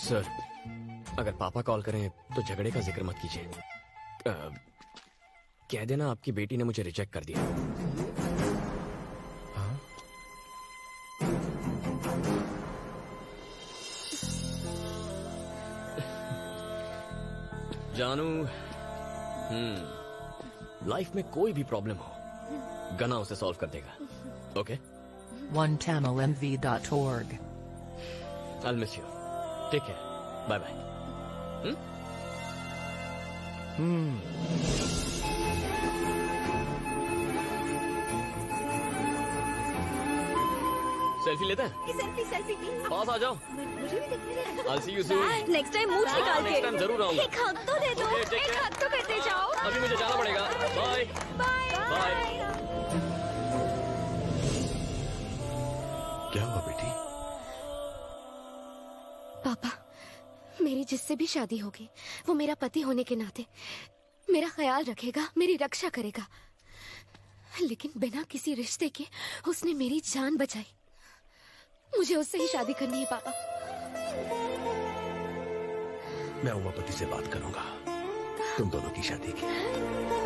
Sir, अगर पापा call करें तो झगड़े का ज़िक्र मत कीजिए। कह देना आपकी बेटी ने मुझे रिजेक्ट कर दिया। हाँ? जानू हम्म लाइफ में कोई भी प्रॉब्लम हो गना उसे सॉल्व कर देगा। Okay OneTamilMV.org. I'll miss you. Take care. Bye bye. Selfie लेते हैं सेल्फी सेल्फी पास आ जाओ मुझे भी दिखने I'll see you soon. Next time मूछ निकाल next time ज़रूर के आऊँगा। एक हक तो दे दो एक. हक तो करते जाओ अभी मुझे जाना पड़ेगा बाय बाय हुआ बेटी। पापा मेरी जिससे भी शादी होगी वो मेरा पति होने के नाते मेरा ख्याल रखेगा मेरी रक्षा करेगा। लेकिन बिना किसी रिश्ते के उसने मेरी जान बचाई। मुझे उससे ही शादी करनी है पापा। मैं उमापति से बात करूँगा। तुम दोनों की शादी की।